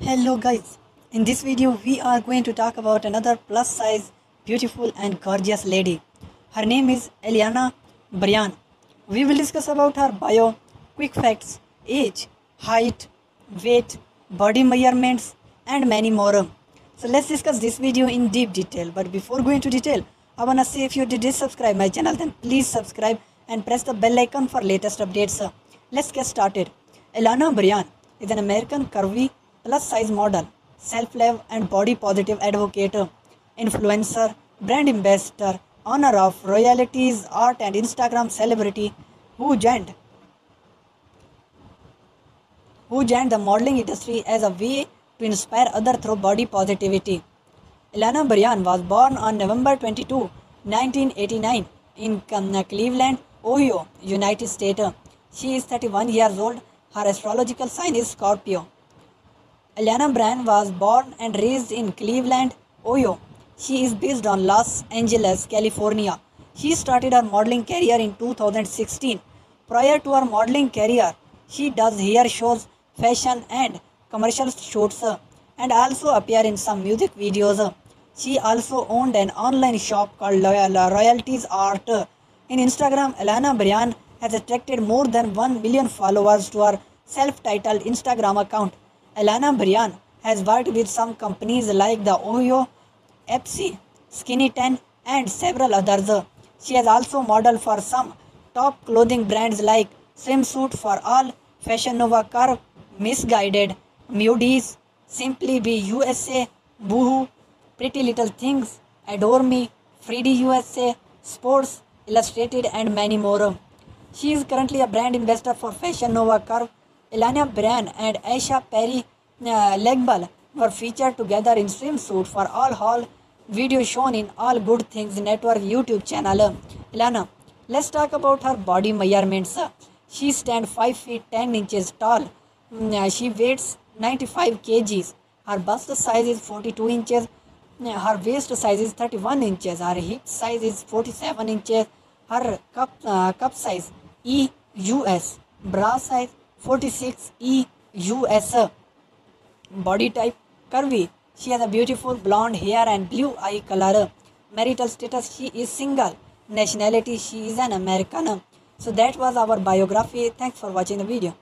Hello guys, in this video we are going to talk about another plus size beautiful and gorgeous lady. Her name is Eliana Bryan. We will discuss about her bio, quick facts, age, height, weight, body measurements and many more. So let's discuss this video in deep detail. But before going to detail, I wanna say if you did subscribe my channel then please subscribe and press the bell icon for latest updates. Let's get started. Ellana Bryan is an American curvy plus size model, self love and body positive advocate, influencer, brand ambassador, honor of royalties, art and Instagram celebrity who joined who joined the modeling industry as a way to inspire others through body positivity. Ellana Bryan was born on November 22, 1989 in Cleveland, Ohio, United States. She is 31 years old. Her astrological sign is Scorpio. Eliana Bryan was born and raised in Cleveland, Ohio. She is based on Los Angeles, California. She started her modeling career in 2016. Prior to her modeling career, she does hair shows, fashion and commercial shoots uh, and also appear in some music videos. She also owned an online shop called Royalties Art. In Instagram, Ellana Bryan has attracted more than 1 million followers to her self-titled Instagram account. Ellana Bryan has worked with some companies like the Ohio, Epsi, Skinny Tan and several others. She has also modeled for some top clothing brands like Swimsuit for All, Fashion Nova Curve, Missguided, Moody's, Simply Be USA, Boohoo, Pretty Little Things, Adore Me, Freedy USA, Sports Illustrated and many more. She is currently a brand investor for Fashion Nova Curve. Ellana Bryan and Aisha Perry uh, Legbal were featured together in swimsuit for all hall video shown in All Good Things Network YouTube channel. Ellana, let's talk about her body measurements. She stands 5 feet 10 inches tall. Mm, she weighs 95 kgs. Her bust size is 42 inches. Her waist size is 31 inches. Her hip size is 47 inches. Her cup uh, cup size EUS. Bra size 46 EUS. Body type curvy. She has a beautiful blonde hair and blue eye color. Marital status she is single. Nationality she is an American. So that was our biography. Thanks for watching the video.